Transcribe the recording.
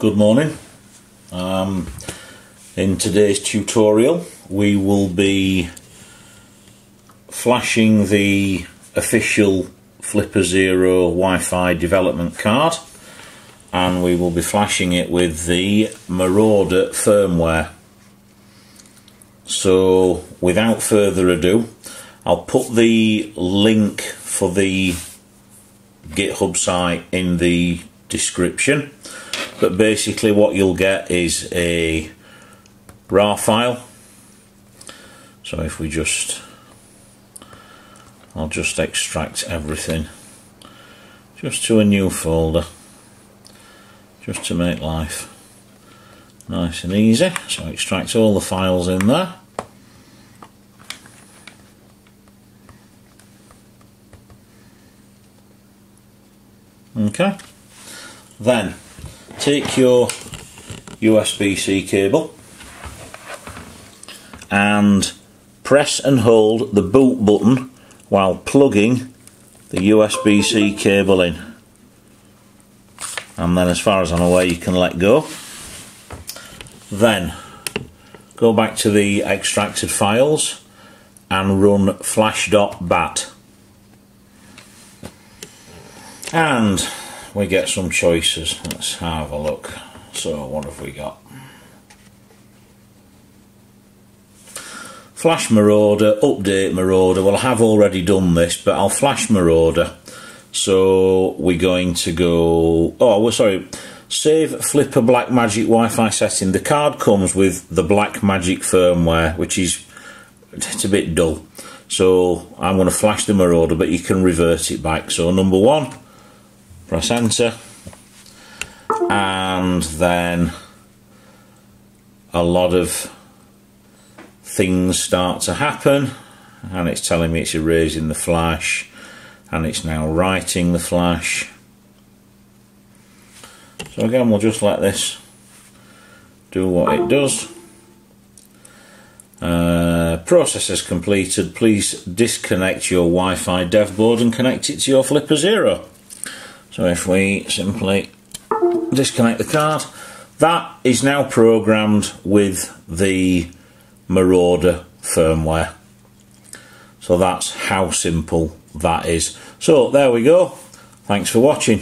Good morning. Um, in today's tutorial we will be flashing the official Flipper Zero Wi-Fi development card and we will be flashing it with the Marauder firmware. So without further ado I'll put the link for the GitHub site in the description but basically what you'll get is a RAR file. So if we just I'll just extract everything just to a new folder just to make life nice and easy. So extract all the files in there. Okay. Then take your USB-C cable and press and hold the boot button while plugging the USB-C cable in. And then as far as I'm aware you can let go. Then go back to the extracted files and run flash.bat and we get some choices. Let's have a look. So, what have we got? Flash Marauder, update Marauder. Well, I have already done this, but I'll flash Marauder. So, we're going to go. Oh, well, sorry. Save Flipper Black Magic Wi Fi setting. The card comes with the Black Magic firmware, which is it's a bit dull. So, I'm going to flash the Marauder, but you can revert it back. So, number one press enter and then a lot of things start to happen and it's telling me it's erasing the flash and it's now writing the flash. So again we'll just let this do what it does. Uh, process is completed. Please disconnect your Wi-Fi dev board and connect it to your Flipper Zero so if we simply disconnect the card, that is now programmed with the Marauder firmware. So that's how simple that is. So there we go. Thanks for watching.